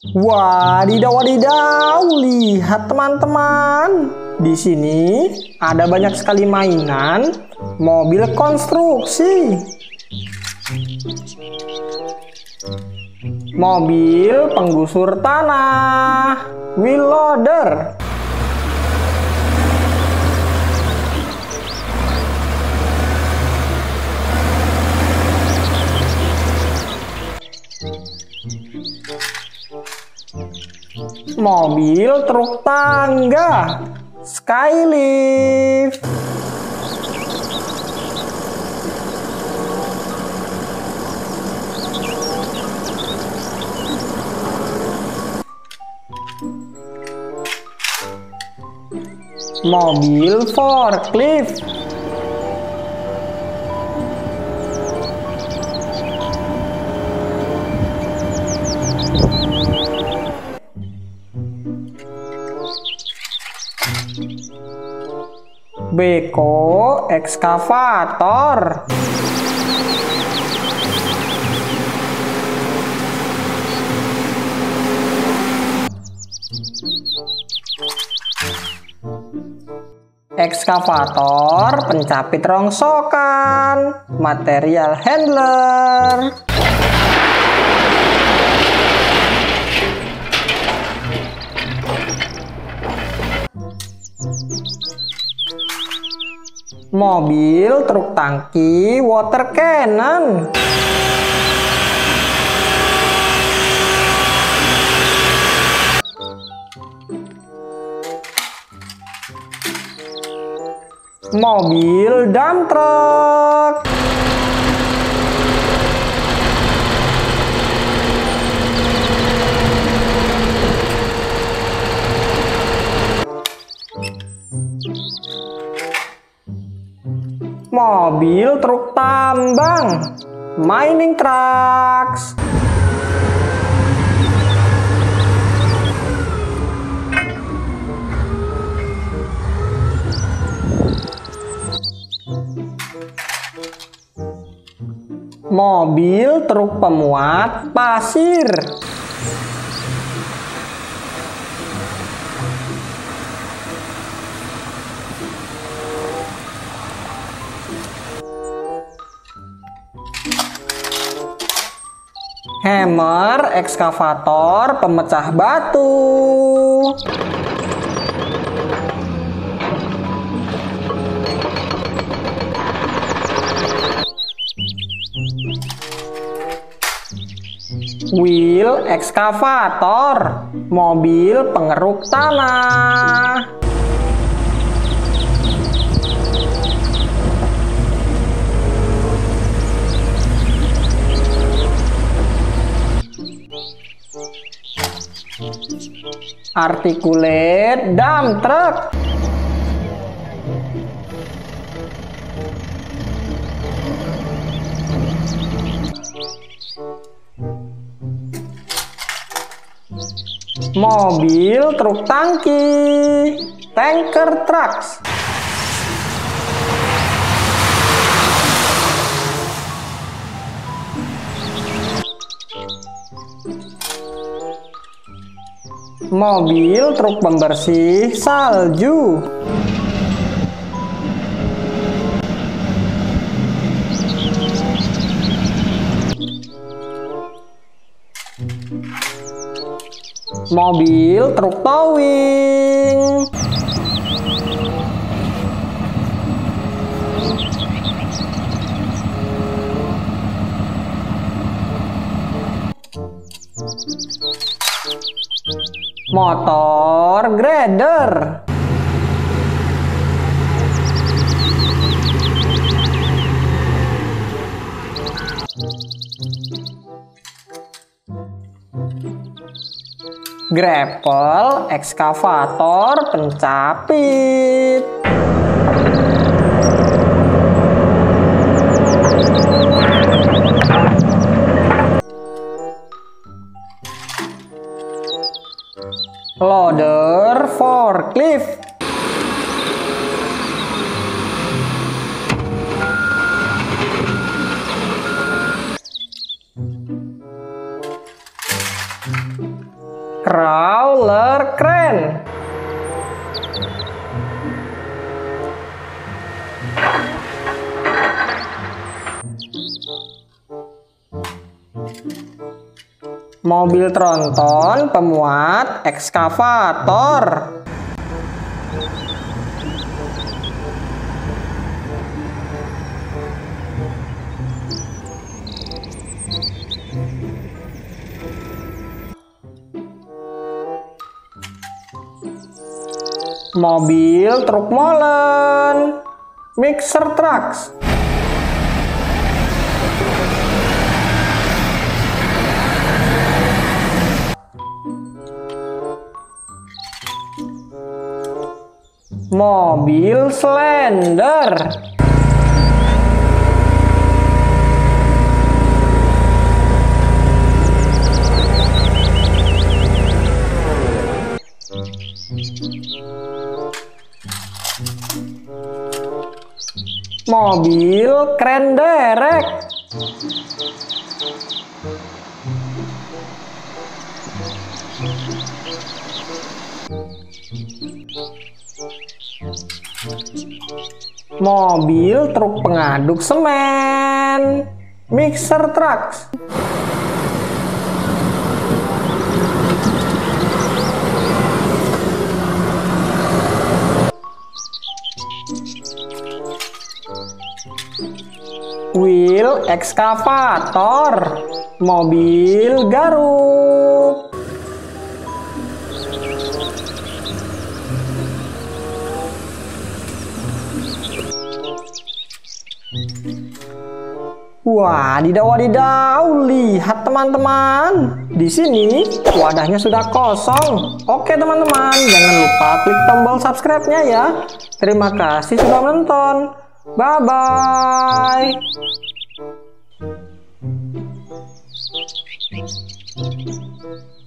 Wadidaw, wadidaw, lihat teman-teman. Di sini ada banyak sekali mainan mobil konstruksi. Mobil penggusur tanah, wheel loader. Mobil truk tangga, skylift. Mobil forklift. Beko ekskavator. Ekskavator pencapit rongsokan, material handler. Mobil truk tangki water cannon. Mobil dump truck mobil truk tambang, mining trucks. Mobil truk pemuat pasir. Hammer, ekskavator, pemecah batu. Wheel ekskavator, mobil pengeruk tanah. Articulate dump truck. Mobil truk tangki, tanker trucks. Mobil truk pembersih salju. Mobil truk towing. Motor grader. Grapple ekskavator pencapit forklift Crawler crane. Mobil tronton pemuat ekskavator. Mobil truk molen. Mixer trucks. Mobil slender. Mobil keren derek. Mobil truk pengaduk semen. Mixer trucks. Wheel ekskavator. Mobil garuk. Wadidaw, wadidaw, lihat teman-teman. Di sini wadahnya sudah kosong. Oke teman-teman, jangan lupa klik tombol subscribe-nya ya. Terima kasih sudah menonton. Bye-bye. Thank